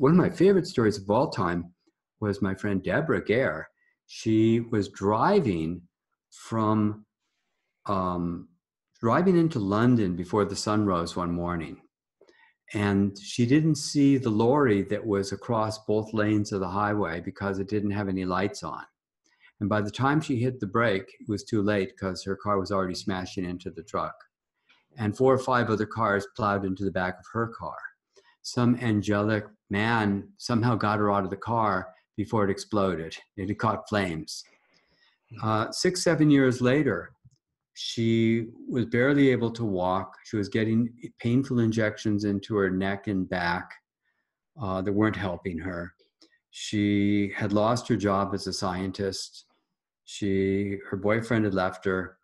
one of my favorite stories of all time was my friend Deborah Gare. She was driving from um, driving into London before the sun rose one morning. And she didn't see the lorry that was across both lanes of the highway because it didn't have any lights on. And by the time she hit the brake, it was too late because her car was already smashing into the truck. And four or five other cars plowed into the back of her car. Some angelic man somehow got her out of the car before it exploded. It had caught flames. Uh, six, seven years later, she was barely able to walk. She was getting painful injections into her neck and back uh, that weren't helping her. She had lost her job as a scientist. She, her boyfriend had left her,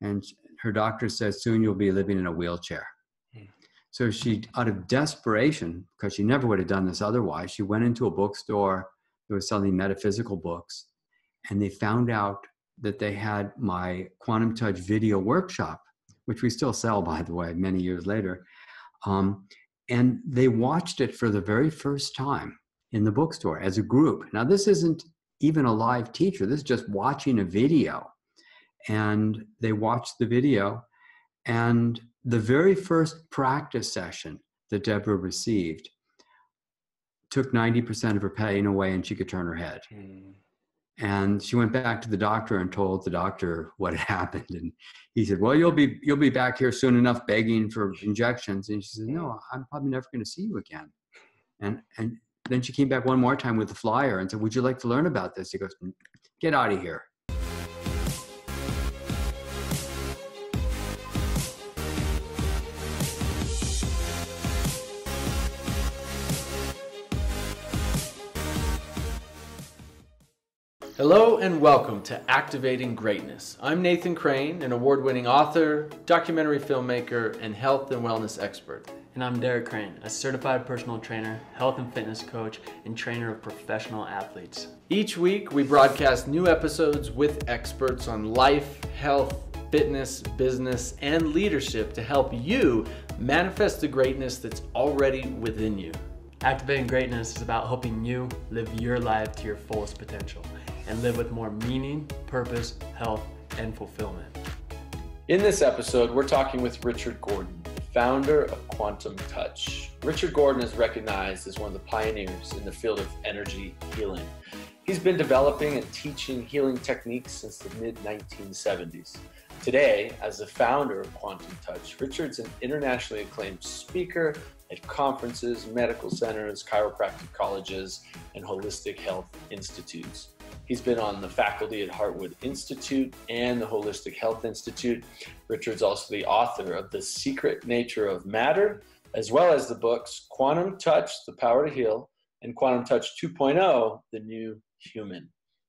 and her doctor says soon you'll be living in a wheelchair. So she, out of desperation, because she never would have done this otherwise, she went into a bookstore that was selling metaphysical books, and they found out that they had my quantum touch video workshop which we still sell by the way many years later um, and they watched it for the very first time in the bookstore as a group. Now this isn't even a live teacher this is just watching a video. And they watched the video and the very first practice session that deborah received took 90% of her pain away and she could turn her head mm. And she went back to the doctor and told the doctor what had happened. And he said, "Well, you'll be you'll be back here soon enough, begging for injections." And she said, "No, I'm probably never going to see you again." And and then she came back one more time with the flyer and said, "Would you like to learn about this?" He goes, "Get out of here." Hello and welcome to Activating Greatness. I'm Nathan Crane, an award winning author, documentary filmmaker, and health and wellness expert. And I'm Derek Crane, a certified personal trainer, health and fitness coach, and trainer of professional athletes. Each week, we broadcast new episodes with experts on life, health, fitness, business, and leadership to help you manifest the greatness that's already within you. Activating Greatness is about helping you live your life to your fullest potential and live with more meaning, purpose, health, and fulfillment. In this episode, we're talking with Richard Gordon, the founder of Quantum Touch. Richard Gordon is recognized as one of the pioneers in the field of energy healing. He's been developing and teaching healing techniques since the mid 1970s. Today, as the founder of Quantum Touch, Richard's an internationally acclaimed speaker at conferences, medical centers, chiropractic colleges, and holistic health institutes. He's been on the faculty at Heartwood Institute and the Holistic Health Institute. Richard's also the author of The Secret Nature of Matter, as well as the books Quantum Touch, The Power to Heal, and Quantum Touch 2.0, The New Human.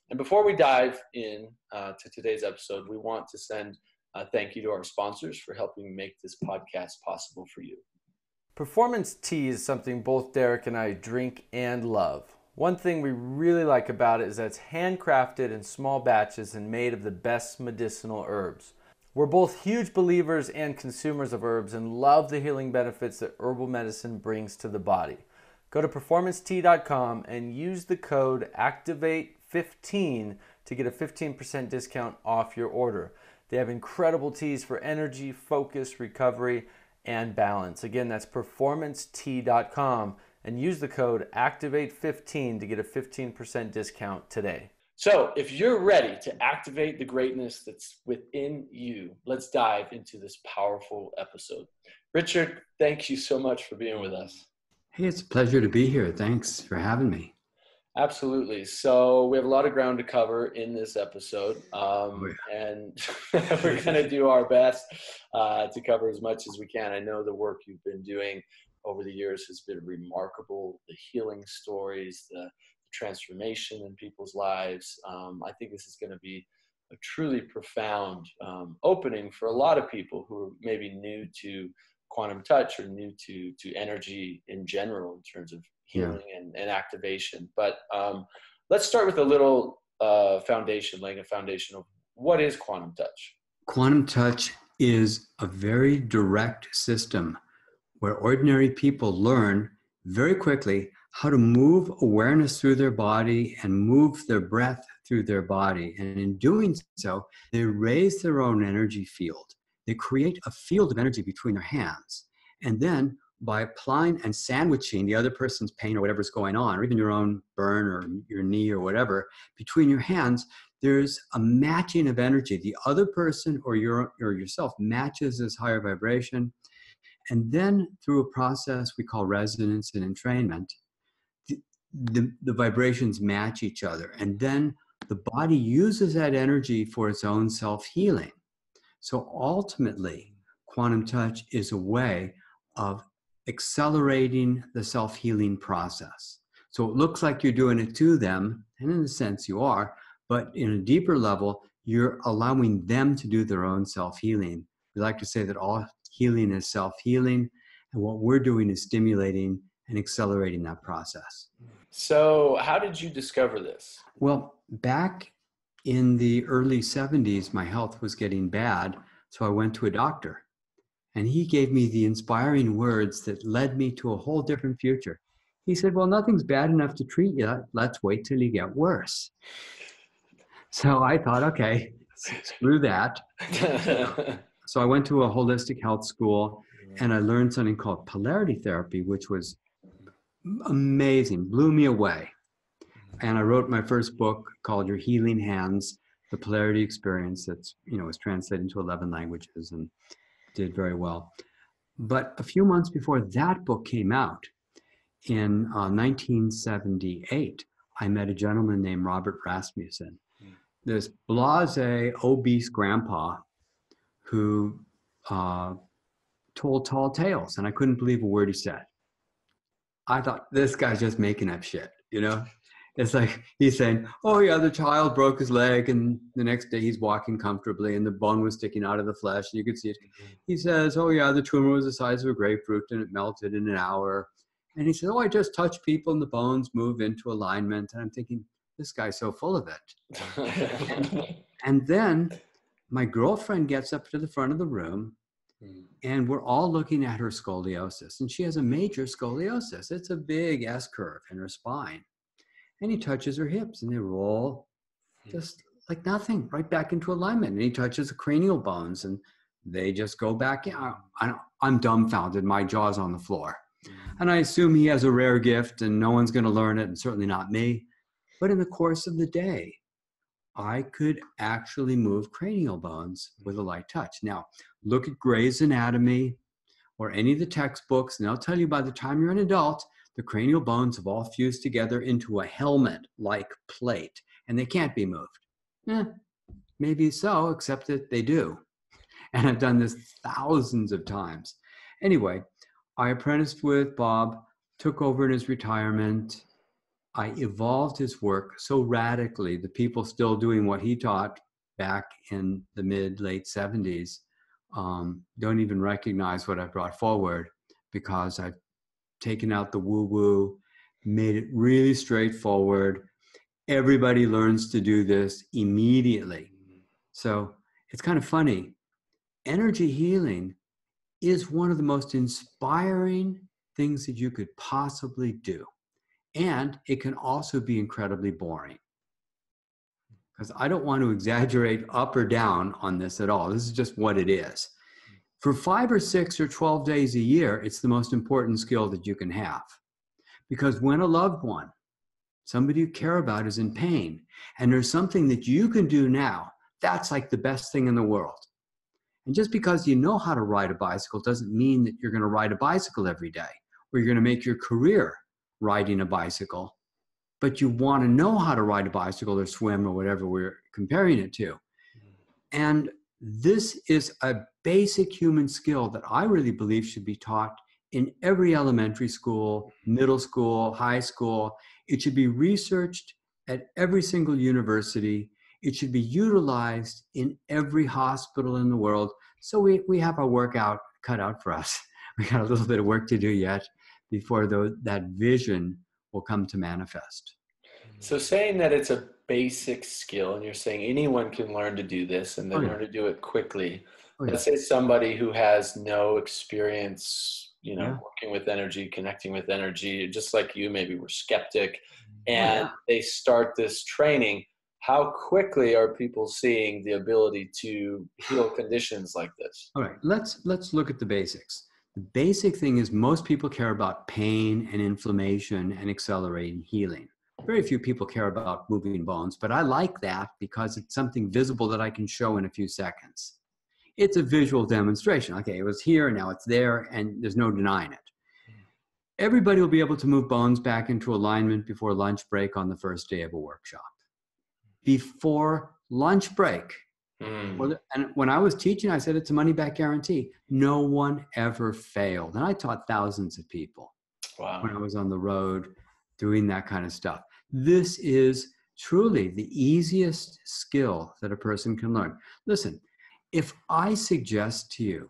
And before we dive in uh, to today's episode, we want to send a thank you to our sponsors for helping make this podcast possible for you. Performance tea is something both Derek and I drink and love. One thing we really like about it is that it's handcrafted in small batches and made of the best medicinal herbs. We're both huge believers and consumers of herbs and love the healing benefits that herbal medicine brings to the body. Go to performancetea.com and use the code ACTIVATE15 to get a 15% discount off your order. They have incredible teas for energy, focus, recovery, and balance. Again, that's performancetea.com and use the code ACTIVATE15 to get a 15% discount today. So, if you're ready to activate the greatness that's within you, let's dive into this powerful episode. Richard, thank you so much for being with us. Hey, it's a pleasure to be here. Thanks for having me. Absolutely. So we have a lot of ground to cover in this episode, um, oh, yeah. and we're going to do our best uh, to cover as much as we can. I know the work you've been doing over the years has been remarkable. The healing stories, the, transformation in people's lives. Um, I think this is going to be a truly profound um, opening for a lot of people who are maybe new to quantum touch or new to to energy in general in terms of healing yeah. and, and, activation. But um, let's start with a little uh, foundation, laying a foundation of what is quantum touch. Quantum touch is a very direct system where ordinary people learn very quickly how to move awareness through their body and move their breath through their body. And in doing so, they raise their own energy field. They create a field of energy between their hands. And then by applying and sandwiching the other person's pain or whatever's going on, or even your own burn or your knee or whatever, between your hands, there's a matching of energy. The other person or your or yourself matches this higher vibration. And then through a process we call resonance and entrainment, the, the, the vibrations match each other. And then the body uses that energy for its own self-healing. So ultimately, quantum touch is a way of accelerating the self healing process. So it looks like you're doing it to them, and in a sense you are, but in a deeper level, you're allowing them to do their own self healing. We like to say that all healing is self healing, and what we're doing is stimulating and accelerating that process. So, how did you discover this? Well, back in the early 70s, my health was getting bad, so I went to a doctor and he gave me the inspiring words that led me to a whole different future. He said, Well, nothing's bad enough to treat you. Let's wait till you get worse. So I thought, okay, screw that. so I went to a holistic health school and I learned something called polarity therapy, which was amazing, blew me away. And I wrote my first book called Your Healing Hands, The Polarity Experience that's, you know, was translated into 11 languages and did very well. But a few months before that book came out, in uh, 1978, I met a gentleman named Robert Rasmusson, mm. this blase, obese grandpa who uh, told tall tales, and I couldn't believe a word he said. I thought, this guy's just making up shit, you know? it's like he's saying, "Oh yeah, the child broke his leg, and the next day he's walking comfortably, and the bone was sticking out of the flesh, and you could see it." Mm-hmm. He says, "Oh yeah, the tumor was the size of a grapefruit, and it melted in an hour." And he says, "Oh, I just touch people, and the bones move into alignment." And I'm thinking, this guy's so full of it. and, and then my girlfriend gets up to the front of the room, mm. and we're all looking at her scoliosis, and she has a major scoliosis. It's a big S curve in her spine and he touches her hips and they roll hmm. just like nothing right back into alignment and he touches the cranial bones and they just go back in I, am dumbfounded my jaw's on the floor mm. and i assume he has a rare gift and no one's going to learn it and certainly not me but in the course of the day i could actually move cranial bones with a light touch now look at gray's anatomy or any of the textbooks and they'll tell you by the time you're an adult the cranial bones have all fused together into a helmet like plate, and they can't be moved. Eh, maybe so, except that they do. And I've done this thousands of times. Anyway, I apprenticed with Bob, took over in his retirement. I evolved his work so radically, the people still doing what he taught back in the mid late 70s um, don't even recognize what I brought forward because I've taken out the woo woo, made it really straightforward. Everybody learns to do this immediately. So it's kind of funny. Energy healing is one of the most inspiring things that you could possibly do. And it can also be incredibly boring. Because I don't want to exaggerate up or down on this at all. This is just what it is. For five or six or 12 days a year, it's the most important skill that you can have. Because when a loved one, somebody you care about, is in pain, and there's something that you can do now, that's like the best thing in the world. And just because you know how to ride a bicycle doesn't mean that you're going to ride a bicycle every day or you're going to make your career riding a bicycle. But you want to know how to ride a bicycle or swim or whatever we're comparing it to. Mm-hmm. And this is a basic human skill that I really believe should be taught in every elementary school, middle school, high school. It should be researched at every single university. It should be utilized in every hospital in the world. So we, we have our work out cut out for us. We got a little bit of work to do yet before the, that vision will come to manifest. So saying that it's a basic skill and you're saying anyone can learn to do this and then oh, yeah. learn to do it quickly. Oh, yeah. Let's say somebody who has no experience you know, Yeah. working with energy, connecting with energy, just like you maybe were skeptic, mm-hmm. Oh, and yeah. they start this training. How quickly are people seeing the ability to heal conditions like this? All right, let's let's look at the basics. The basic thing is most people care about pain and inflammation and accelerating healing. Very few people care about moving bones, but I like that because it's something visible that I can show in a few seconds. It's a visual demonstration. Okay, it was here, now it's there, and there's no denying it. Everybody will be able to move bones back into alignment before lunch break on the first day of a workshop. Before lunch break, Mm. well, and when I was teaching, I said it's a money back guarantee. No one ever failed. And I taught thousands of people Wow. when I was on the road doing that kind of stuff. This is truly the easiest skill that a person can learn. Listen, if I suggest to you,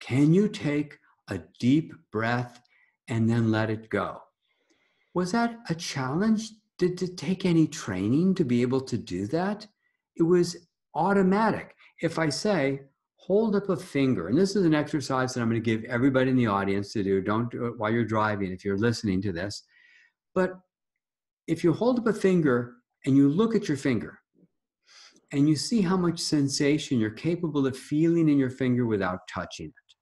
can you take a deep breath and then let it go? Was that a challenge? Did it take any training to be able to do that? It was automatic. If I say, hold up a finger, and this is an exercise that I'm going to give everybody in the audience to do. Don't do it while you're driving if you're listening to this. But if you hold up a finger and you look at your finger and you see how much sensation you're capable of feeling in your finger without touching it,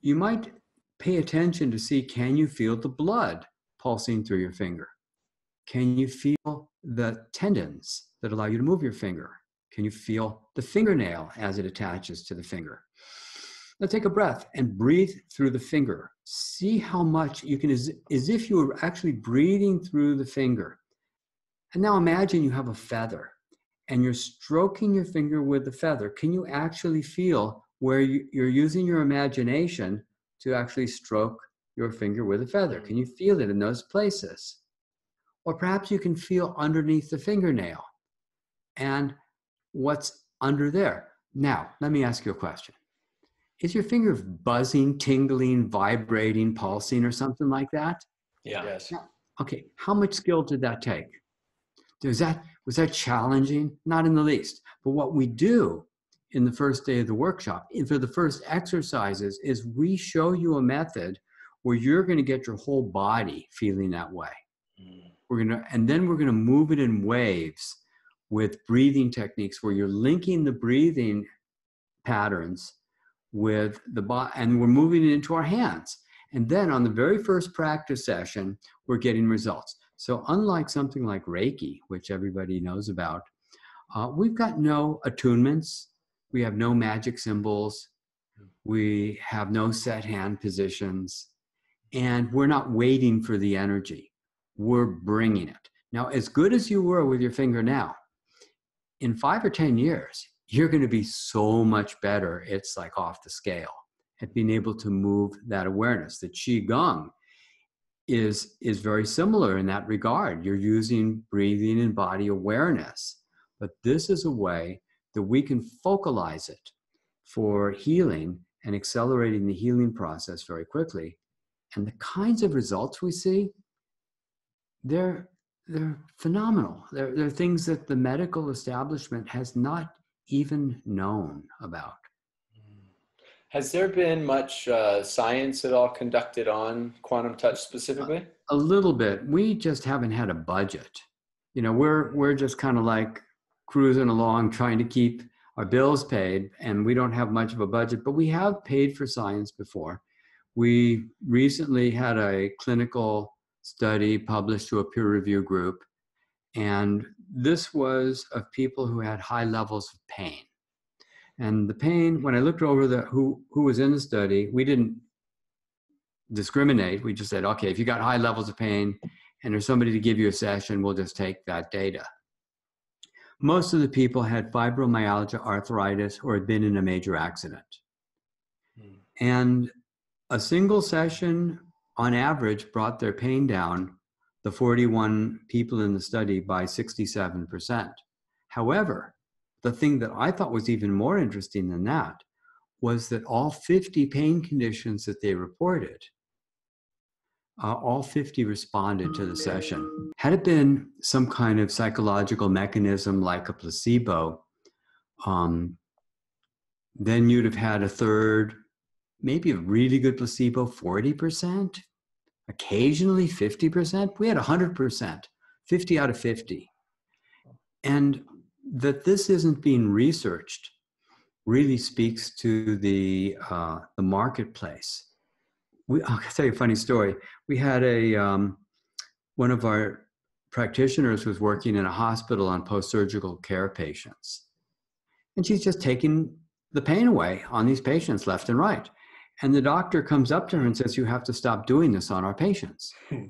you might pay attention to see can you feel the blood pulsing through your finger? Can you feel the tendons that allow you to move your finger? Can you feel the fingernail as it attaches to the finger? Now take a breath and breathe through the finger. See how much you can, as, as if you were actually breathing through the finger. And now imagine you have a feather and you're stroking your finger with the feather. Can you actually feel where you, you're using your imagination to actually stroke your finger with a feather? Mm-hmm. Can you feel it in those places? Or perhaps you can feel underneath the fingernail and what's under there. Now, let me ask you a question. Is your finger buzzing, tingling, vibrating, pulsing, or something like that? Yeah. Yes. Okay, how much skill did that take? Was that, was that challenging? Not in the least. But what we do in the first day of the workshop, for the first exercises, is we show you a method where you're going to get your whole body feeling that way. Mm. We're going to, and then we're going to move it in waves with breathing techniques where you're linking the breathing patterns with the body, and we're moving it into our hands. And then on the very first practice session, we're getting results. So, unlike something like Reiki, which everybody knows about, uh, we've got no attunements, we have no magic symbols, we have no set hand positions, and we're not waiting for the energy. We're bringing it. Now, as good as you were with your finger now, in five or 10 years, you're going to be so much better. It's like off the scale at being able to move that awareness. The Qigong is, is very similar in that regard. You're using breathing and body awareness, but this is a way that we can focalize it for healing and accelerating the healing process very quickly. And the kinds of results we see, they're they're phenomenal. They're, they're things that the medical establishment has not even known about. Has there been much uh, science at all conducted on quantum touch specifically? A little bit. We just haven't had a budget. You know, we're we're just kind of like cruising along trying to keep our bills paid and we don't have much of a budget, but we have paid for science before. We recently had a clinical study published to a peer review group and this was of people who had high levels of pain. And the pain, when I looked over the who who was in the study, we didn't discriminate. We just said, okay, if you got high levels of pain and there's somebody to give you a session, we'll just take that data. Most of the people had fibromyalgia, arthritis, or had been in a major accident. Hmm. And a single session on average brought their pain down, the 41 people in the study, by 67%. However, the thing that I thought was even more interesting than that was that all 50 pain conditions that they reported, uh, all 50 responded to the session. Had it been some kind of psychological mechanism like a placebo, um, then you'd have had a third maybe a really good placebo 40%, occasionally 50%. We had 100%, 50 out of 50. And that this isn't being researched really speaks to the, uh, the marketplace. We, I'll tell you a funny story. We had a, um, one of our practitioners was working in a hospital on post-surgical care patients. And she's just taking the pain away on these patients left and right. And the doctor comes up to her and says, You have to stop doing this on our patients. Hmm.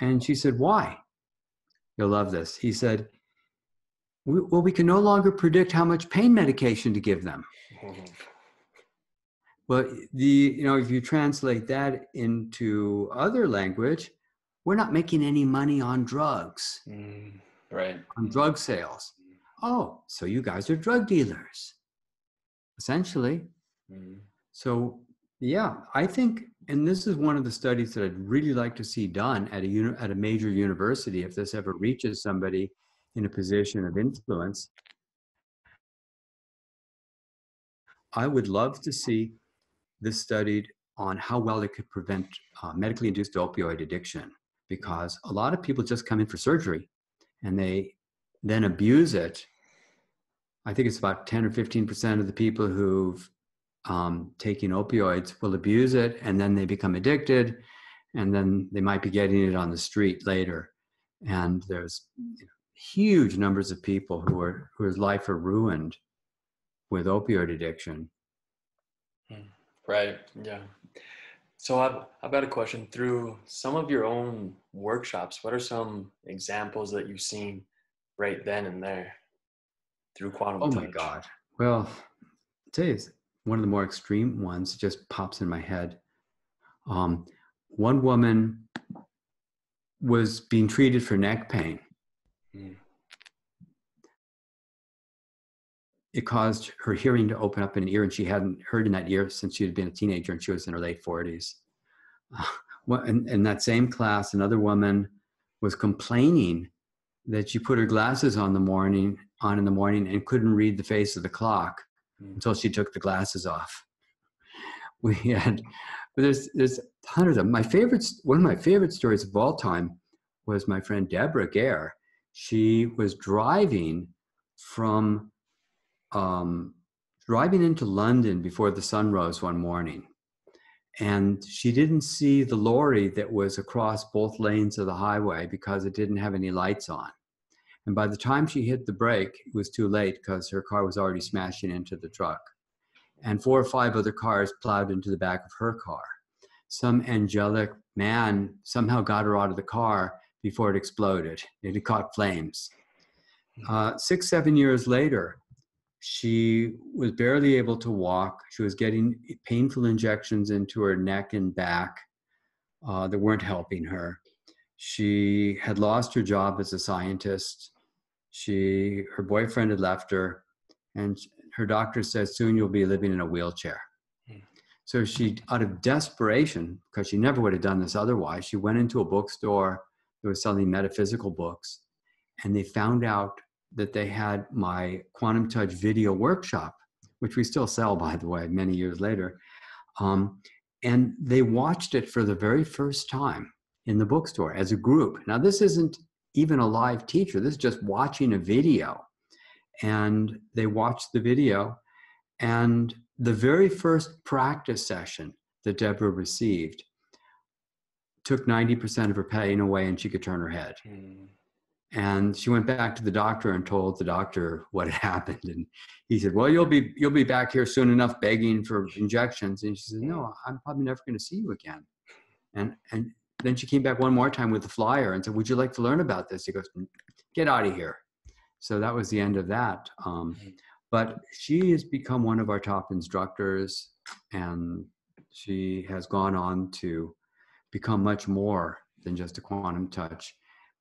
And she said, Why? You'll love this. He said, Well, we can no longer predict how much pain medication to give them. well, the, you know, if you translate that into other language, we're not making any money on drugs. Mm, right. On drug sales. Oh, so you guys are drug dealers, essentially. Mm. So, yeah, I think, and this is one of the studies that I'd really like to see done at a at a major university if this ever reaches somebody in a position of influence. I would love to see this studied on how well it could prevent uh, medically induced opioid addiction because a lot of people just come in for surgery and they then abuse it. I think it's about 10 or 15% of the people who've um, taken opioids will abuse it and then they become addicted and then they might be getting it on the street later. And there's you know, huge numbers of people who are whose life are ruined with opioid addiction. Hmm. Right. Yeah. So I've, I've got a question. Through some of your own workshops, what are some examples that you've seen right then and there through quantum Oh touch? my God. Well, I'll tell you, one of the more extreme ones just pops in my head. Um, one woman was being treated for neck pain. Mm it caused her hearing to open up in an ear, and she hadn't heard in that ear since she had been a teenager and she was in her late 40s. Uh, in, in that same class, another woman was complaining that she put her glasses on the morning on in the morning and couldn't read the face of the clock. Until she took the glasses off. We had, there's there's hundreds of them. My favorites. One of my favorite stories of all time was my friend Deborah Gare. She was driving from um, driving into London before the sun rose one morning. And she didn't see the lorry that was across both lanes of the highway because it didn't have any lights on. And by the time she hit the brake, it was too late because her car was already smashing into the truck. And four or five other cars plowed into the back of her car. Some angelic man somehow got her out of the car before it exploded. It had caught flames. Uh, six, seven years later, she was barely able to walk. She was getting painful injections into her neck and back uh, that weren't helping her. She had lost her job as a scientist. She, her boyfriend had left her, and her doctor says soon you'll be living in a wheelchair. Hmm. So she, out of desperation, because she never would have done this otherwise, she went into a bookstore that was selling metaphysical books, and they found out that they had my quantum touch video workshop which we still sell by the way many years later um, and they watched it for the very first time in the bookstore as a group now this isn't even a live teacher this is just watching a video and they watched the video and the very first practice session that deborah received took 90% of her pain away and she could turn her head mm. And she went back to the doctor and told the doctor what had happened. And he said, "Well, you'll be you'll be back here soon enough, begging for injections." And she said, "No, I'm probably never going to see you again." And and then she came back one more time with the flyer and said, "Would you like to learn about this?" He goes, "Get out of here." So that was the end of that. Um, but she has become one of our top instructors, and she has gone on to become much more than just a quantum touch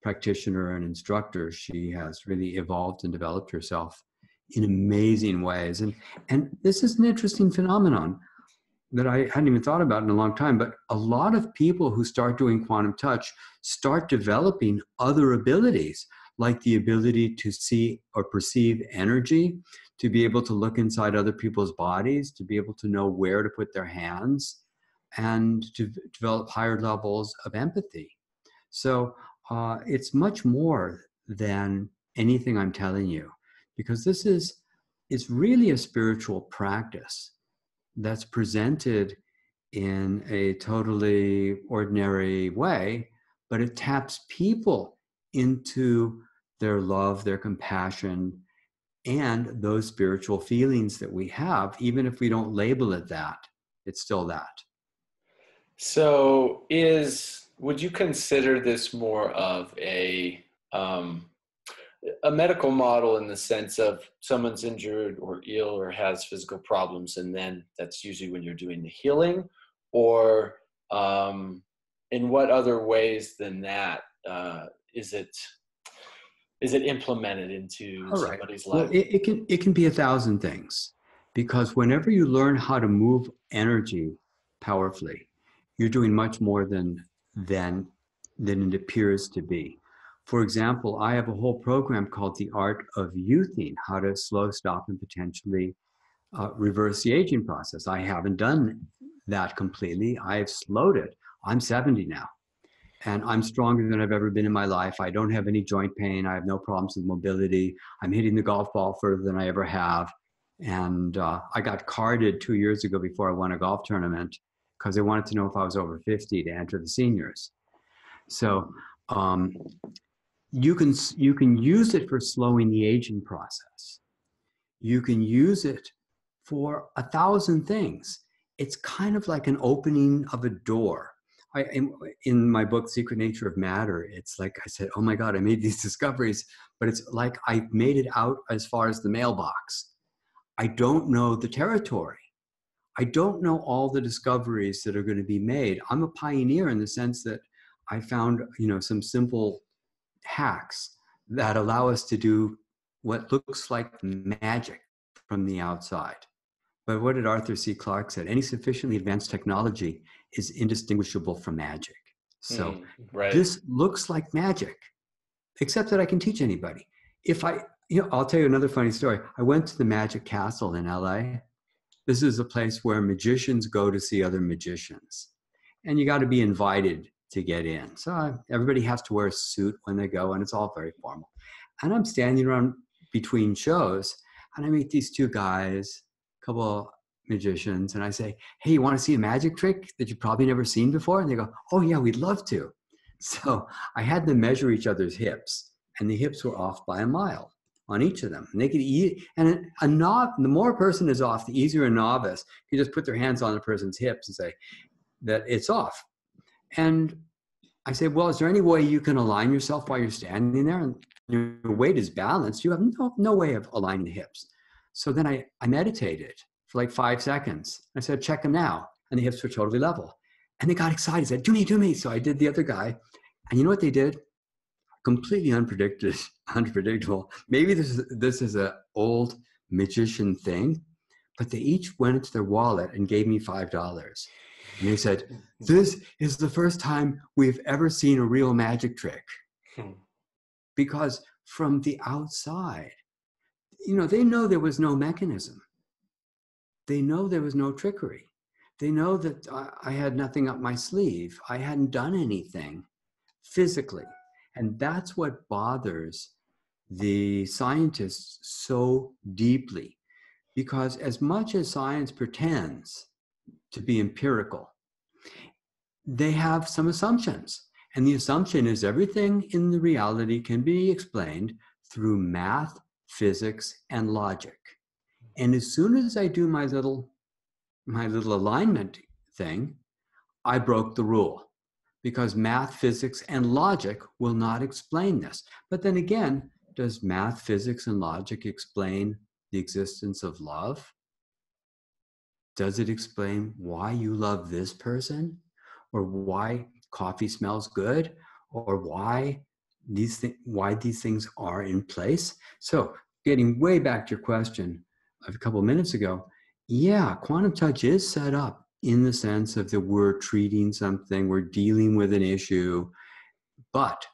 practitioner and instructor, she has really evolved and developed herself in amazing ways. And and this is an interesting phenomenon that I hadn't even thought about in a long time. But a lot of people who start doing quantum touch start developing other abilities. like the ability to see or perceive energy, to be able to look inside other people's bodies, to be able to know where to put their hands, and to develop higher levels of empathy. So uh, it's much more than anything I'm telling you, because this is it's really a spiritual practice that's presented in a totally ordinary way, but it taps people into their love, their compassion, and those spiritual feelings that we have, even if we don't label it that, it's still that. So, is would you consider this more of a um, a medical model in the sense of someone's injured or ill or has physical problems, and then that's usually when you're doing the healing, or um, in what other ways than that uh, is it is it implemented into All right. somebody's life? Well, it, it can it can be a thousand things because whenever you learn how to move energy powerfully, you're doing much more than than than it appears to be. For example, I have a whole program called The Art of Youthing, how to slow, stop, and potentially uh, reverse the aging process. I haven't done that completely. I've slowed it. I'm 70 now, and I'm stronger than I've ever been in my life. I don't have any joint pain. I have no problems with mobility. I'm hitting the golf ball further than I ever have. And uh, I got carded two years ago before I won a golf tournament because they wanted to know if I was over 50 to enter the seniors. So um, you can you can use it for slowing the aging process. You can use it for a thousand things. It's kind of like an opening of a door. I, in, in my book, Secret Nature of Matter, it's like I said, oh my God, I made these discoveries, but it's like I made it out as far as the mailbox. I don't know the territory. I don't know all the discoveries that are going to be made. I'm a pioneer in the sense that I found, you know, some simple hacks that allow us to do what looks like magic from the outside. But what did Arthur C. Clarke said? Any sufficiently advanced technology is indistinguishable from magic. So mm, right. this looks like magic, except that I can teach anybody. If I, you know, I'll tell you another funny story. I went to the Magic Castle in LA. This is a place where magicians go to see other magicians. And you got to be invited to get in. So uh, everybody has to wear a suit when they go, and it's all very formal. And I'm standing around between shows, and I meet these two guys, a couple magicians, and I say, "Hey, you want to see a magic trick that you've probably never seen before?" And they go, "Oh yeah, we'd love to." So I had them measure each other's hips, and the hips were off by a mile on each of them. And they could eat, and a knob. The more a person is off, the easier a novice can just put their hands on the person's hips and say that it's off. And I say, well, is there any way you can align yourself while you're standing there? And your weight is balanced. You have no, no way of aligning the hips. So then I, I meditated for like five seconds. I said, check them now. And the hips were totally level. And they got excited, said, do me, do me. So I did the other guy. And you know what they did? Completely unpredicted, unpredictable. Maybe this is, this is an old magician thing, but they each went into their wallet and gave me $5. And they said, This is the first time we've ever seen a real magic trick. Hmm. Because from the outside, you know, they know there was no mechanism. They know there was no trickery. They know that I had nothing up my sleeve. I hadn't done anything physically. And that's what bothers the scientists so deeply. Because as much as science pretends to be empirical. They have some assumptions. And the assumption is everything in the reality can be explained through math, physics, and logic. And as soon as I do my little my little alignment thing, I broke the rule because math, physics, and logic will not explain this. But then again, does math, physics, and logic explain the existence of love? Does it explain why you love this person or why coffee smells good or why these th- why these things are in place? So, getting way back to your question of a couple of minutes ago, yeah, quantum touch is set up in the sense of that we're treating something, we're dealing with an issue, but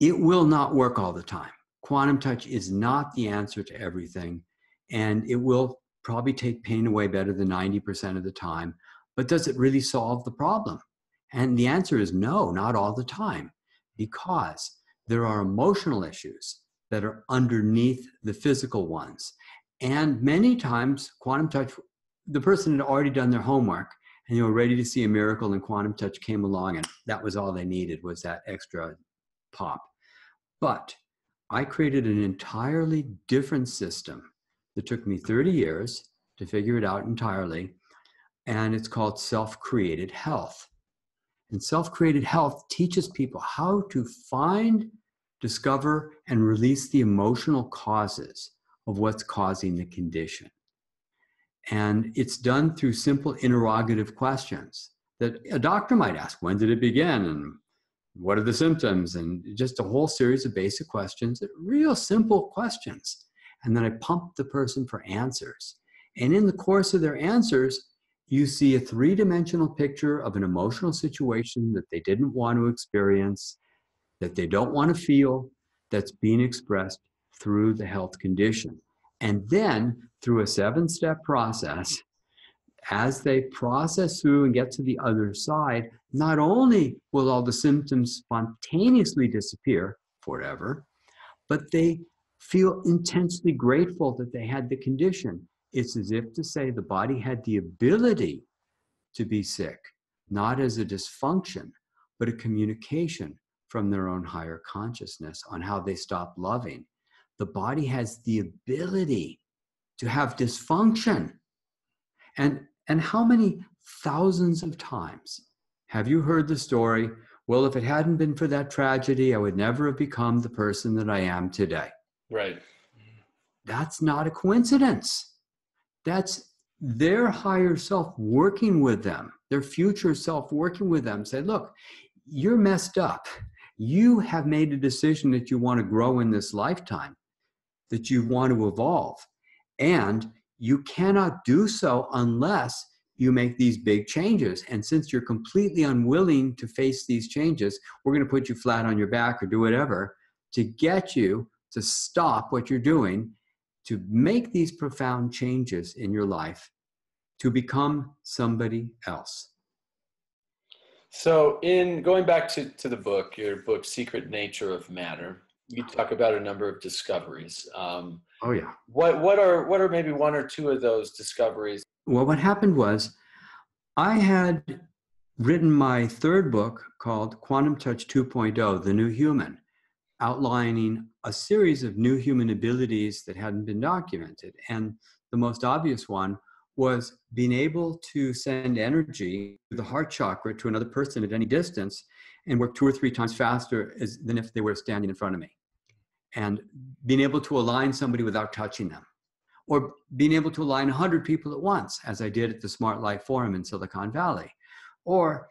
it will not work all the time. Quantum touch is not the answer to everything, and it will probably take pain away better than 90% of the time. But does it really solve the problem? And the answer is no, not all the time, because there are emotional issues that are underneath the physical ones. And many times, quantum touch, the person had already done their homework and they were ready to see a miracle, and quantum touch came along, and that was all they needed was that extra pop. But I created an entirely different system that took me 30 years to figure it out entirely, and it's called self created health. And self created health teaches people how to find, discover, and release the emotional causes of what's causing the condition. And it's done through simple interrogative questions that a doctor might ask when did it begin? And what are the symptoms? And just a whole series of basic questions, real simple questions. And then I pump the person for answers. And in the course of their answers, you see a three dimensional picture of an emotional situation that they didn't want to experience, that they don't want to feel, that's being expressed through the health condition. And then through a seven step process, as they process through and get to the other side, not only will all the symptoms spontaneously disappear forever, but they feel intensely grateful that they had the condition. It's as if to say the body had the ability to be sick, not as a dysfunction, but a communication from their own higher consciousness on how they stop loving. The body has the ability to have dysfunction. And, and how many thousands of times have you heard the story? Well, if it hadn't been for that tragedy, I would never have become the person that I am today. Right. That's not a coincidence. That's their higher self working with them, their future self working with them. Say, look, you're messed up. You have made a decision that you want to grow in this lifetime, that you want to evolve. And you cannot do so unless you make these big changes. And since you're completely unwilling to face these changes, we're going to put you flat on your back or do whatever to get you to stop what you're doing, to make these profound changes in your life, to become somebody else. So, in going back to, to the book, your book, Secret Nature of Matter, you talk about a number of discoveries. Um, oh yeah. What what are what are maybe one or two of those discoveries? Well, what happened was, I had written my third book called Quantum Touch 2.0: The New Human, outlining a series of new human abilities that hadn't been documented, and the most obvious one was being able to send energy through the heart chakra to another person at any distance and work two or three times faster as, than if they were standing in front of me. And being able to align somebody without touching them. Or being able to align 100 people at once, as I did at the Smart Life Forum in Silicon Valley. Or,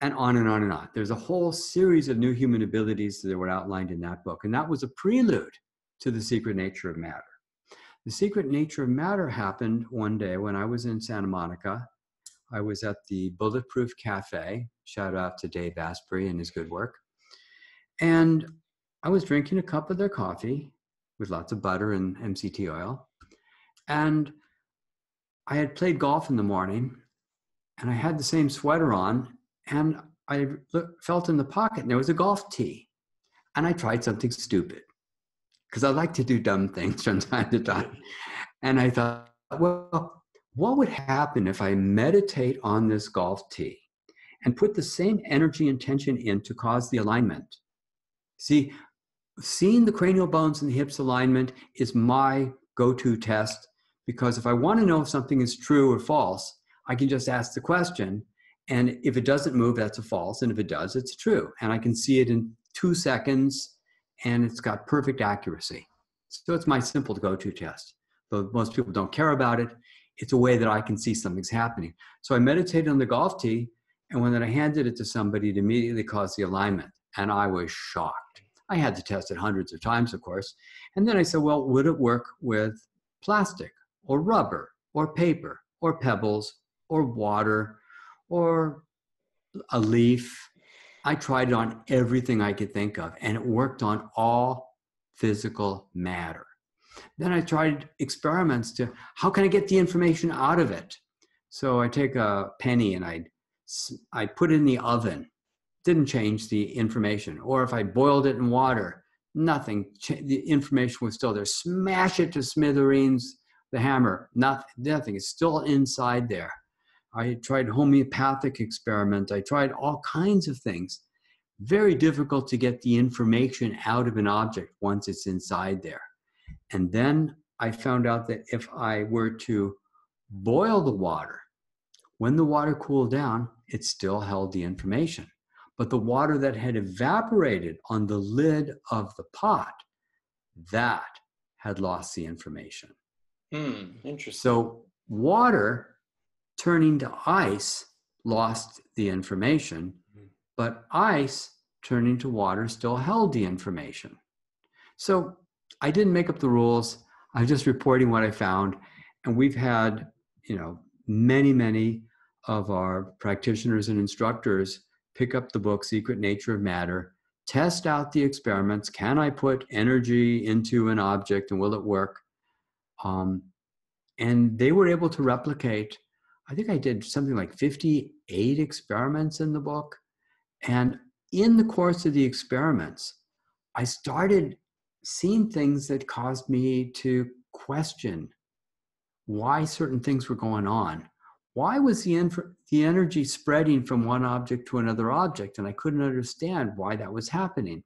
and on and on and on. There's a whole series of new human abilities that were outlined in that book. And that was a prelude to the secret nature of matter. The secret nature of matter happened one day when I was in Santa Monica. I was at the Bulletproof Cafe. Shout out to Dave Asprey and his good work. And I was drinking a cup of their coffee with lots of butter and MCT oil. And I had played golf in the morning and I had the same sweater on. And I felt in the pocket and there was a golf tee. And I tried something stupid because I like to do dumb things from time to time. And I thought, well, what would happen if I meditate on this golf tee and put the same energy and tension in to cause the alignment? See, seeing the cranial bones and the hips alignment is my go to test because if I want to know if something is true or false, I can just ask the question. And if it doesn't move, that's a false. And if it does, it's true. And I can see it in two seconds and it's got perfect accuracy. So it's my simple go-to test. Though most people don't care about it, it's a way that I can see something's happening. So I meditated on the golf tee, and when I handed it to somebody, it immediately caused the alignment, and I was shocked. I had to test it hundreds of times, of course. And then I said, well, would it work with plastic or rubber or paper or pebbles or water or a leaf I tried it on everything I could think of, and it worked on all physical matter. Then I tried experiments to how can I get the information out of it? So I take a penny and I I put it in the oven. Didn't change the information. Or if I boiled it in water, nothing. The information was still there. Smash it to smithereens. The hammer, nothing. Nothing. It's still inside there. I tried homeopathic experiment. I tried all kinds of things. Very difficult to get the information out of an object once it's inside there. And then I found out that if I were to boil the water, when the water cooled down, it still held the information. But the water that had evaporated on the lid of the pot, that had lost the information. Hmm, interesting. So water turning to ice lost the information, mm-hmm. but ice turning to water still held the information. So I didn't make up the rules. I'm just reporting what I found. And we've had, you know, many, many of our practitioners and instructors pick up the book, Secret Nature of Matter, test out the experiments. Can I put energy into an object and will it work? Um, and they were able to replicate, I think I did something like 58 experiments in the book. And in the course of the experiments, I started seeing things that caused me to question why certain things were going on. Why was the, inf- the energy spreading from one object to another object? And I couldn't understand why that was happening.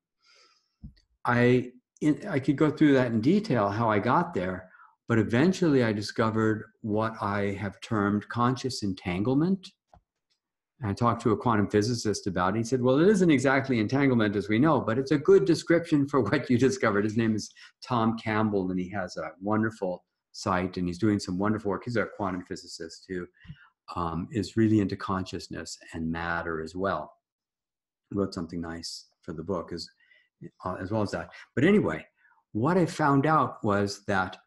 I, in, I could go through that in detail, how I got there, but eventually I discovered what I have termed conscious entanglement I talked to a quantum physicist about it. He said, Well, it isn't exactly entanglement as we know, but it's a good description for what you discovered. His name is Tom Campbell, and he has a wonderful site and he's doing some wonderful work. He's a quantum physicist who um, is really into consciousness and matter as well. He wrote something nice for the book as, uh, as well as that. But anyway, what I found out was that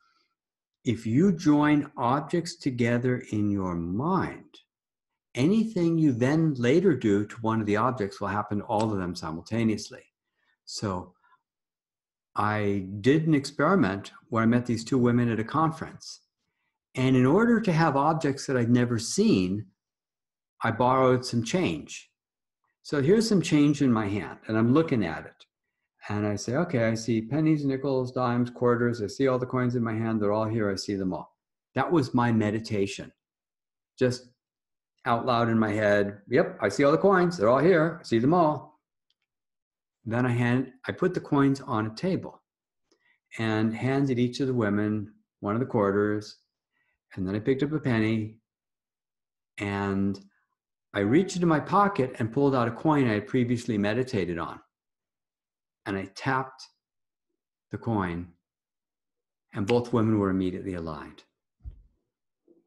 if you join objects together in your mind, anything you then later do to one of the objects will happen to all of them simultaneously. So I did an experiment where I met these two women at a conference. And in order to have objects that I'd never seen, I borrowed some change. So here's some change in my hand, and I'm looking at it. And I say, okay, I see pennies, nickels, dimes, quarters. I see all the coins in my hand. They're all here. I see them all. That was my meditation. Just out loud in my head, yep, I see all the coins. They're all here. I see them all. Then I hand, I put the coins on a table and handed each of the women one of the quarters. And then I picked up a penny and I reached into my pocket and pulled out a coin I had previously meditated on. And I tapped the coin, and both women were immediately aligned.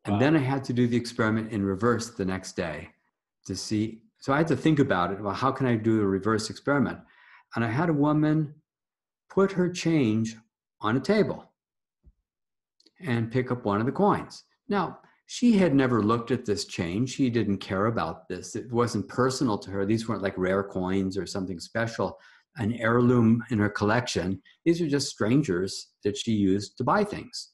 And wow. then I had to do the experiment in reverse the next day to see. So I had to think about it. Well, how can I do a reverse experiment? And I had a woman put her change on a table and pick up one of the coins. Now, she had never looked at this change. She didn't care about this. It wasn't personal to her. These weren't like rare coins or something special, an heirloom in her collection. These are just strangers that she used to buy things.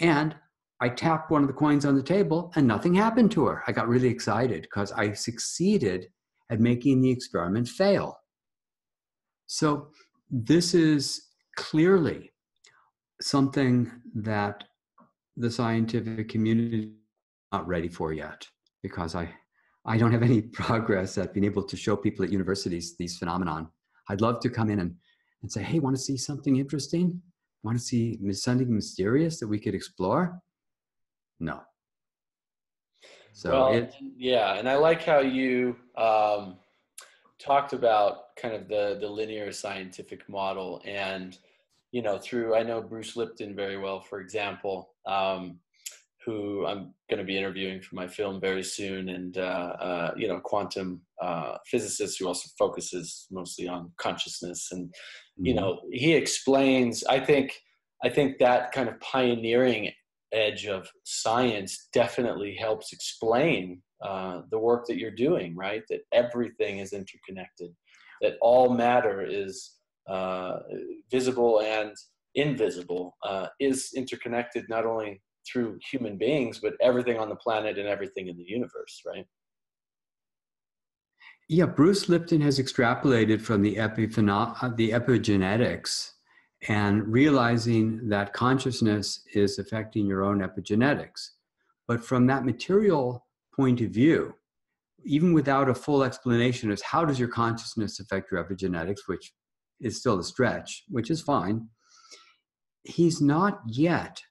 And I tapped one of the coins on the table and nothing happened to her. I got really excited because I succeeded at making the experiment fail. So, this is clearly something that the scientific community is not ready for yet because I, I don't have any progress at being able to show people at universities these phenomenon. I'd love to come in and, and say, hey, want to see something interesting? Want to see something mysterious that we could explore? No. So well, it, yeah, and I like how you um, talked about kind of the the linear scientific model, and you know, through I know Bruce Lipton very well, for example, um, who I'm going to be interviewing for my film very soon, and uh, uh, you know, quantum uh, physicist who also focuses mostly on consciousness, and you mm-hmm. know, he explains. I think I think that kind of pioneering edge of science definitely helps explain uh, the work that you're doing, right? That everything is interconnected, that all matter is uh, visible and invisible, uh, is interconnected not only through human beings, but everything on the planet and everything in the universe, right? Yeah, Bruce Lipton has extrapolated from the, epipheno- uh, the epigenetics and realizing that consciousness is affecting your own epigenetics. But from that material point of view, even without a full explanation as how does your consciousness affect your epigenetics, which is still a stretch, which is fine, he's not yet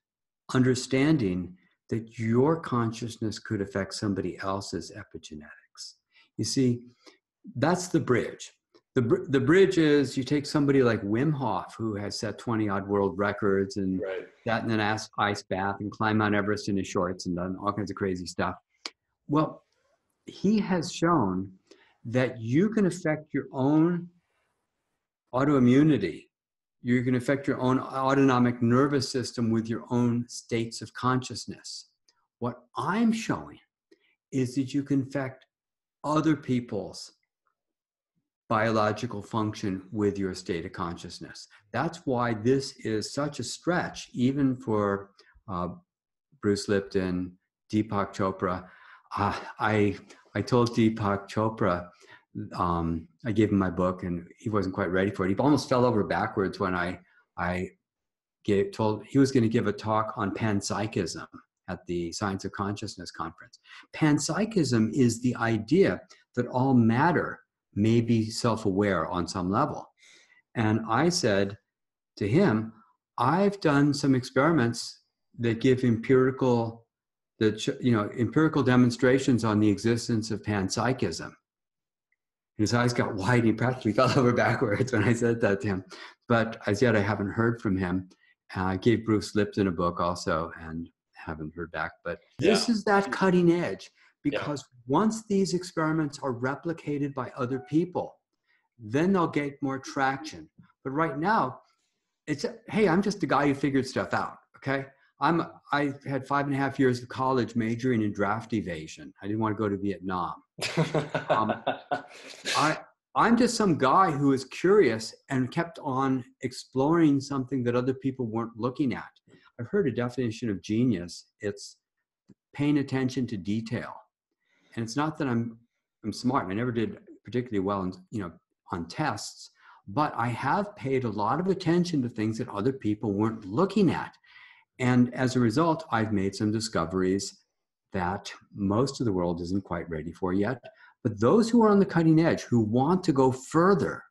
understanding that your consciousness could affect somebody else's epigenetics. You see, that's the bridge. The, the bridge is you take somebody like Wim Hof, who has set 20 odd world records and right. sat in an ice bath and climbed Mount Everest in his shorts and done all kinds of crazy stuff. Well, he has shown that you can affect your own autoimmunity you can affect your own autonomic nervous system with your own states of consciousness. What I'm showing is that you can affect other people's biological function with your state of consciousness. That's why this is such a stretch, even for uh, Bruce Lipton, Deepak Chopra. Uh, I I told Deepak Chopra um, I gave him my book and he wasn't quite ready for it. He almost fell over backwards when I, I gave, told he was going to give a talk on panpsychism at the Science of Consciousness conference. Panpsychism is the idea that all matter may be self aware on some level. And I said to him, I've done some experiments that give empirical that you know empirical demonstrations on the existence of panpsychism his eyes got wide. and He practically fell over backwards when I said that to him. But as yet, I haven't heard from him. Uh, I gave Bruce Lipton a book also and haven't heard back. But yeah. this is that cutting edge because yeah. once these experiments are replicated by other people, then they'll get more traction. But right now, it's hey, I'm just a guy who figured stuff out. Okay, I'm I had five and a half years of college majoring in draft evasion. I didn't want to go to Vietnam. um, I I'm just some guy who is curious and kept on exploring something that other people weren't looking at. I've heard a definition of genius. It's paying attention to detail, and it's not that I'm I'm smart. I never did particularly well, in, you know, on tests, but I have paid a lot of attention to things that other people weren't looking at and as a result, I've made some discoveries that most of the world isn't quite ready for yet. But those who are on the cutting edge, who want to go further,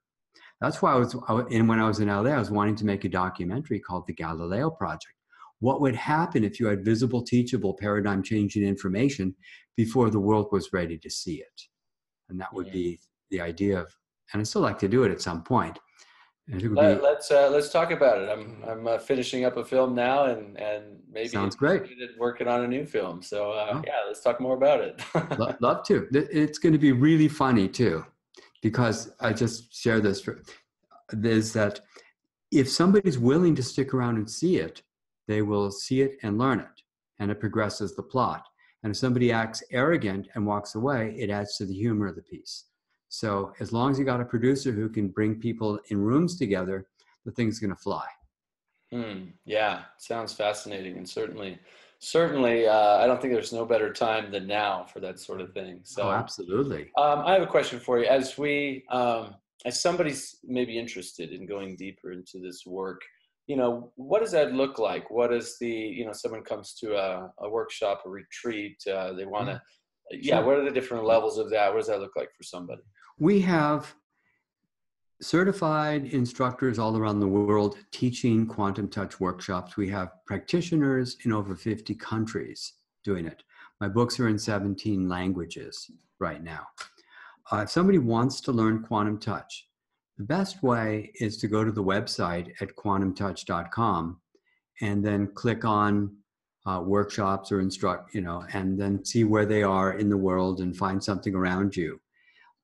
that's why I was, and when I was in LA, I was wanting to make a documentary called The Galileo Project. What would happen if you had visible, teachable, paradigm changing information before the world was ready to see it? And that would be the idea of, and I still like to do it at some point, let, us uh, let's talk about it. I'm I'm uh, finishing up a film now, and and maybe sounds great. Working on a new film, so uh, oh. yeah, let's talk more about it. Love to. It's going to be really funny too, because I just share this. For, is that if somebody's willing to stick around and see it, they will see it and learn it, and it progresses the plot. And if somebody acts arrogant and walks away, it adds to the humor of the piece. So as long as you got a producer who can bring people in rooms together, the thing's going to fly. Hmm. yeah, sounds fascinating, and certainly, certainly, uh, I don't think there's no better time than now for that sort of thing. So, oh, absolutely. Um, I have a question for you. As we, um, as somebody's maybe interested in going deeper into this work, you know, what does that look like? What is the, you know, someone comes to a, a workshop, a retreat, uh, they want to. Mm-hmm yeah what are the different levels of that what does that look like for somebody we have certified instructors all around the world teaching quantum touch workshops. We have practitioners in over 50 countries doing it. My books are in 17 languages right now. Uh, if somebody wants to learn quantum touch, the best way is to go to the website at quantumtouch.com and then click on uh, workshops or instruct, you know, and then see where they are in the world and find something around you.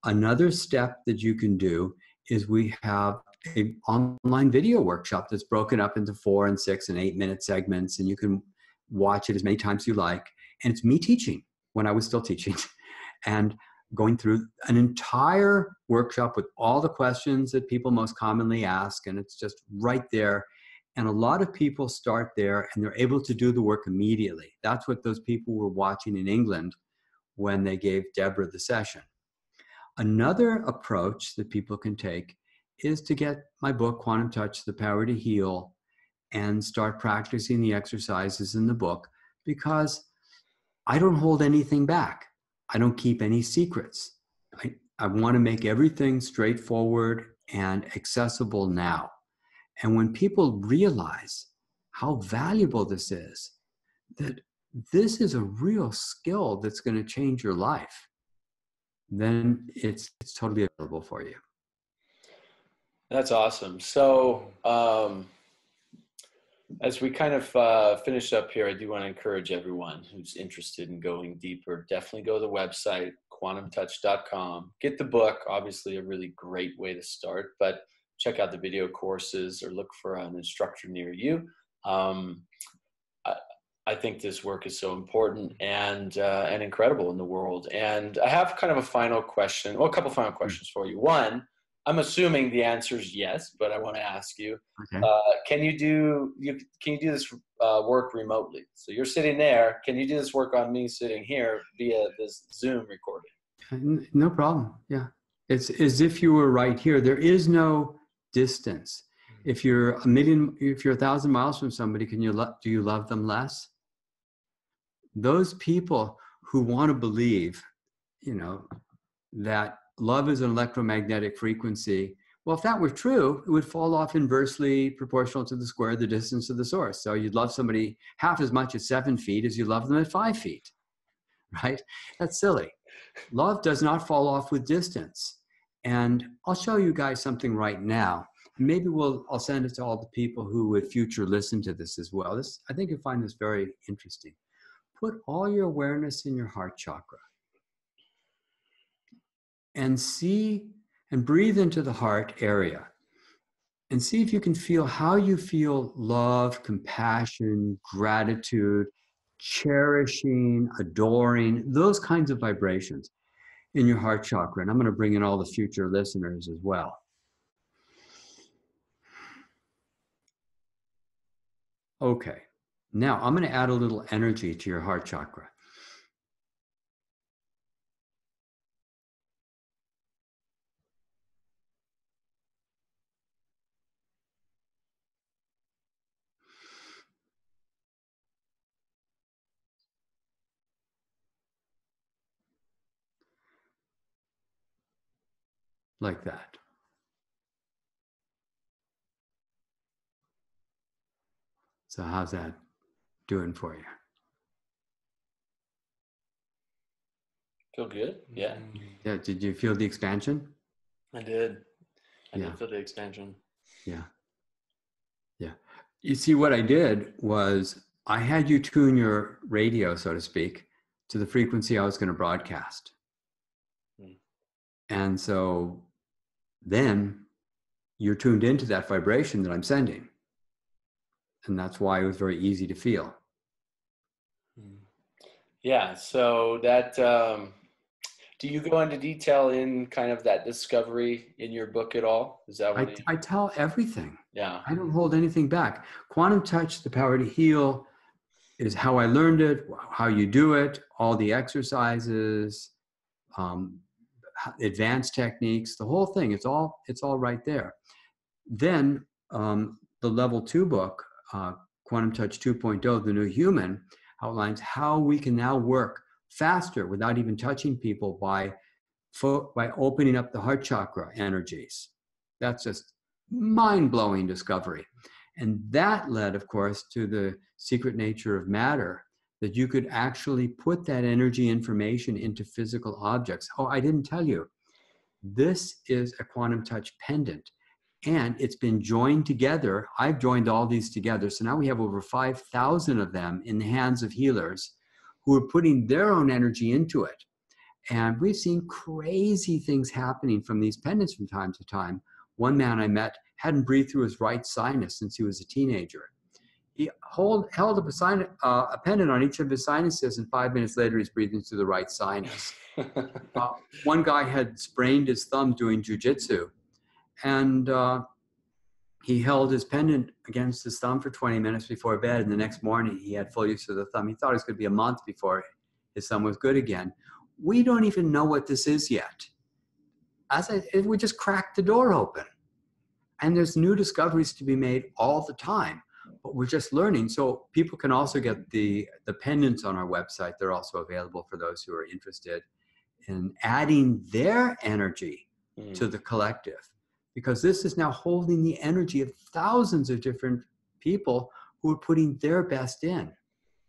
Another step that you can do is we have an online video workshop that's broken up into four and six and eight minute segments, and you can watch it as many times as you like. And it's me teaching when I was still teaching. and going through an entire workshop with all the questions that people most commonly ask. And it's just right there. And a lot of people start there and they're able to do the work immediately. That's what those people were watching in England when they gave Deborah the session. Another approach that people can take is to get my book, Quantum Touch The Power to Heal, and start practicing the exercises in the book because I don't hold anything back. I don't keep any secrets. I, I want to make everything straightforward and accessible now. And when people realize how valuable this is, that this is a real skill that's going to change your life, then it's, it's totally available for you. That's awesome. So, um, as we kind of uh, finish up here, I do want to encourage everyone who's interested in going deeper. Definitely go to the website, quantumtouch.com. Get the book, obviously, a really great way to start, but check out the video courses or look for an instructor near you. Um, I, think this work is so important and uh, and incredible in the world. And I have kind of a final question, well, a couple final questions for you. One, I'm assuming the answer is yes, but I want to ask you: okay. uh, Can you do you can you do this uh, work remotely? So you're sitting there. Can you do this work on me sitting here via this Zoom recording? No problem. Yeah, it's as if you were right here. There is no distance. If you're a million, if you're a thousand miles from somebody, can you lo- do you love them less? Those people who want to believe, you know, that love is an electromagnetic frequency. Well, if that were true, it would fall off inversely proportional to the square of the distance of the source. So you'd love somebody half as much at seven feet as you love them at five feet, right? That's silly. Love does not fall off with distance. And I'll show you guys something right now. Maybe we'll I'll send it to all the people who would future listen to this as well. This I think you'll find this very interesting. Put all your awareness in your heart chakra and see and breathe into the heart area and see if you can feel how you feel love, compassion, gratitude, cherishing, adoring, those kinds of vibrations in your heart chakra. And I'm going to bring in all the future listeners as well. Okay, now I'm going to add a little energy to your heart chakra. like that. So, how's that doing for you? Feel good? Yeah. Yeah. Did you feel the expansion? I did. I yeah. did feel the expansion. Yeah. Yeah. You see, what I did was I had you tune your radio, so to speak, to the frequency I was going to broadcast. Hmm. And so then you're tuned into that vibration that I'm sending. And that's why it was very easy to feel. Hmm. Yeah. So that, um, do you go into detail in kind of that discovery in your book at all? Is that what I, I tell everything. Yeah. I don't hold anything back. Quantum touch, the power to heal is how I learned it, how you do it, all the exercises, um, advanced techniques, the whole thing. It's all it's all right there. Then um, the level two book, uh, Quantum Touch 2.0, the new human, outlines how we can now work faster without even touching people by fo- by opening up the heart chakra energies. That's just mind blowing discovery. And that led, of course, to the secret nature of matter that you could actually put that energy information into physical objects. Oh, I didn't tell you. This is a quantum touch pendant and it's been joined together. I've joined all these together. So now we have over 5,000 of them in the hands of healers who are putting their own energy into it. And we've seen crazy things happening from these pendants from time to time. One man I met hadn't breathed through his right sinus since he was a teenager he hold, held up a, sign, uh, a pendant on each of his sinuses, and five minutes later, he's breathing through the right sinus. uh, one guy had sprained his thumb doing jujitsu, and uh, he held his pendant against his thumb for 20 minutes before bed, and the next morning he had full use of the thumb. He thought it was going to be a month before his thumb was good again. We don't even know what this is yet. As I, we just cracked the door open, and there's new discoveries to be made all the time. But we're just learning. So people can also get the the pendants on our website. They're also available for those who are interested in adding their energy mm. to the collective because this is now holding the energy of thousands of different people who are putting their best in.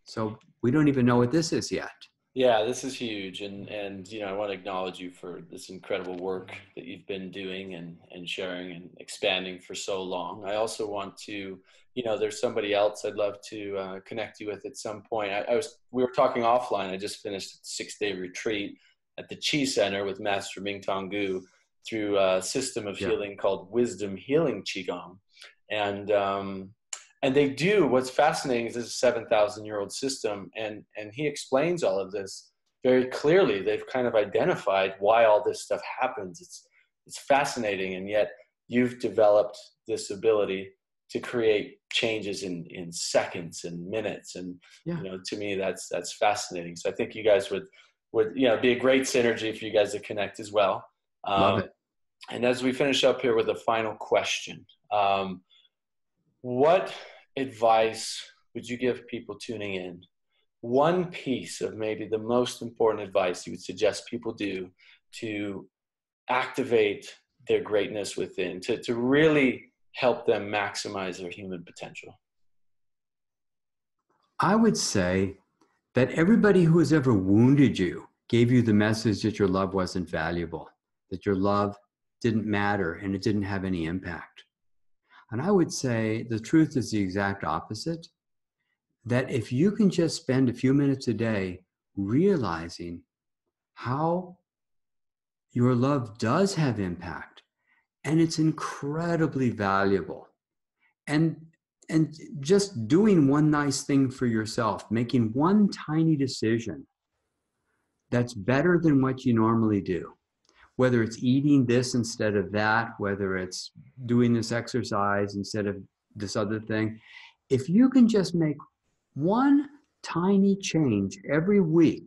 So we don't even know what this is yet. Yeah, this is huge, and and you know I want to acknowledge you for this incredible work that you've been doing and and sharing and expanding for so long. I also want to, you know, there's somebody else I'd love to uh, connect you with at some point. I, I, was we were talking offline. I just finished a six day retreat at the Chi Center with Master Ming Tong Gu, through a system of yeah. healing called Wisdom Healing Qigong. And, um, and they do, what's fascinating is this is a 7,000 year old system. And, and he explains all of this very clearly. They've kind of identified why all this stuff happens. It's, it's fascinating. And yet you've developed this ability to create changes in, in seconds and minutes. And, yeah. you know, to me, that's, that's fascinating. So I think you guys would, would, you know, be a great synergy for you guys to connect as well. Um, Love it and as we finish up here with a final question, um, what advice would you give people tuning in? One piece of maybe the most important advice you would suggest people do to activate their greatness within, to, to really help them maximize their human potential? I would say that everybody who has ever wounded you gave you the message that your love wasn't valuable, that your love didn't matter and it didn't have any impact. And I would say the truth is the exact opposite that if you can just spend a few minutes a day realizing how your love does have impact and it's incredibly valuable and and just doing one nice thing for yourself making one tiny decision that's better than what you normally do whether it's eating this instead of that, whether it's doing this exercise instead of this other thing, if you can just make one tiny change every week,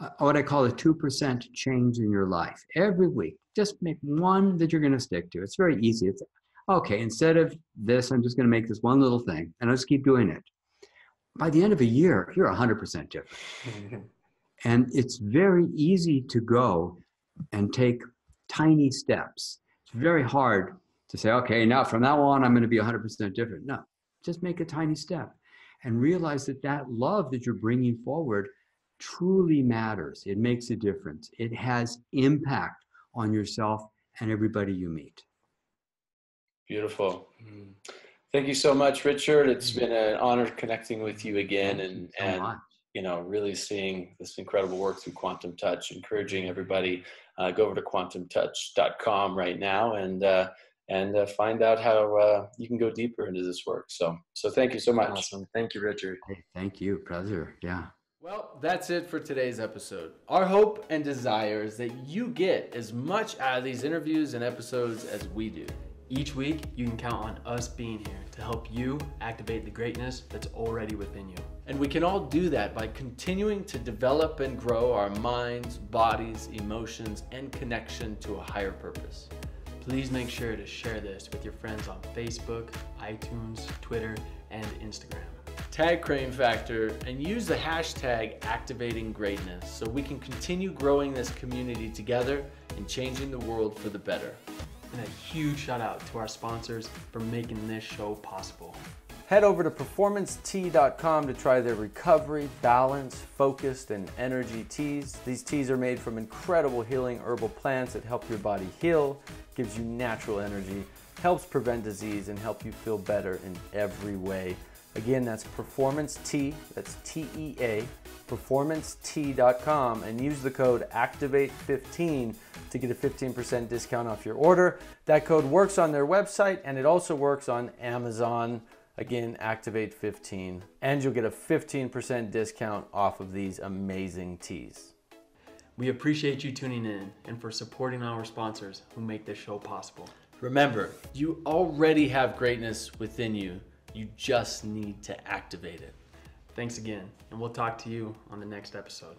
uh, what I call a 2% change in your life every week, just make one that you're going to stick to. It's very easy. It's okay, instead of this, I'm just going to make this one little thing and I'll just keep doing it. By the end of a year, you're 100% different. and it's very easy to go and take tiny steps. It's very hard to say, okay, now from now on, I'm going to be 100% different. No, just make a tiny step and realize that that love that you're bringing forward truly matters. It makes a difference. It has impact on yourself and everybody you meet. Beautiful. Mm. Thank you so much, Richard. It's been an honor connecting with you again and, so and you know, really seeing this incredible work through Quantum Touch, encouraging everybody uh, go over to quantumtouch.com right now and uh, and uh, find out how uh, you can go deeper into this work. So so thank you so much. Awesome. Thank you, Richard. Hey, thank you. Pleasure. Yeah. Well, that's it for today's episode. Our hope and desire is that you get as much out of these interviews and episodes as we do. Each week, you can count on us being here to help you activate the greatness that's already within you. And we can all do that by continuing to develop and grow our minds, bodies, emotions, and connection to a higher purpose. Please make sure to share this with your friends on Facebook, iTunes, Twitter, and Instagram. Tag Crane Factor and use the hashtag activating greatness so we can continue growing this community together and changing the world for the better. And a huge shout out to our sponsors for making this show possible. Head over to performancetea.com to try their recovery, balance, focused, and energy teas. These teas are made from incredible healing herbal plants that help your body heal, gives you natural energy, helps prevent disease, and help you feel better in every way. Again, that's Performance Tea, that's T E A, performancetea.com, and use the code ACTIVATE15 to get a 15% discount off your order. That code works on their website and it also works on Amazon Again, activate 15, and you'll get a 15% discount off of these amazing teas. We appreciate you tuning in and for supporting our sponsors who make this show possible. Remember, you already have greatness within you. You just need to activate it. Thanks again, and we'll talk to you on the next episode.